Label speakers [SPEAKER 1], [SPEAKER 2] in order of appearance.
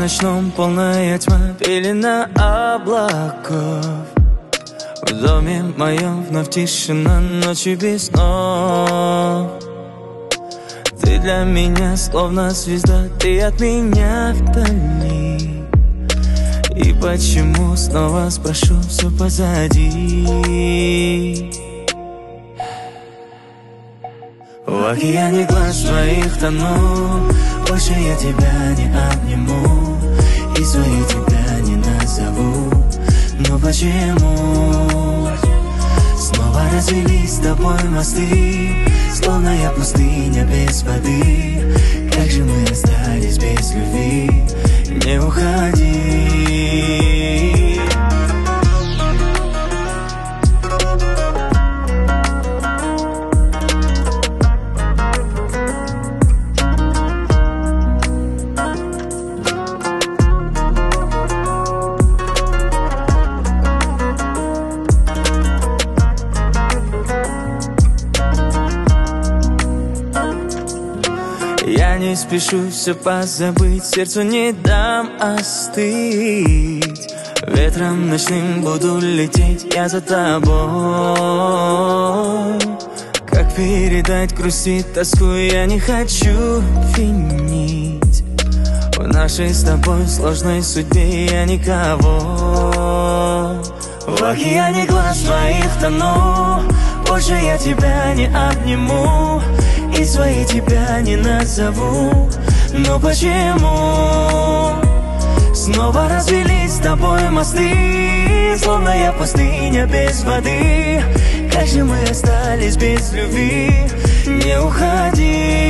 [SPEAKER 1] ночном полная тьма Пелена облаков В доме моем вновь тишина Ночи без снов. Ты для меня словно звезда Ты от меня вдали. И почему снова спрошу все позади. В океане глаз твоих тону Больше я тебя не обниму Своей тебя не назову. Но почему? Снова развелись с тобой мосты Словно я пустыня без воды. Как же мы остались без любви? Не уходи Я не спешу все позабыть, сердцу не дам остыть. Ветром ночным буду лететь, я за тобой. Как передать грусть и тоску, я не хочу винить. В нашей с тобой сложной судьбе я никого. В океане глаз твоих тону Больше я тебя не обниму И своей тебя не назову. Но почему? Снова развелись с тобой мосты Словно я пустыня без воды. Как же мы остались без любви? Не уходи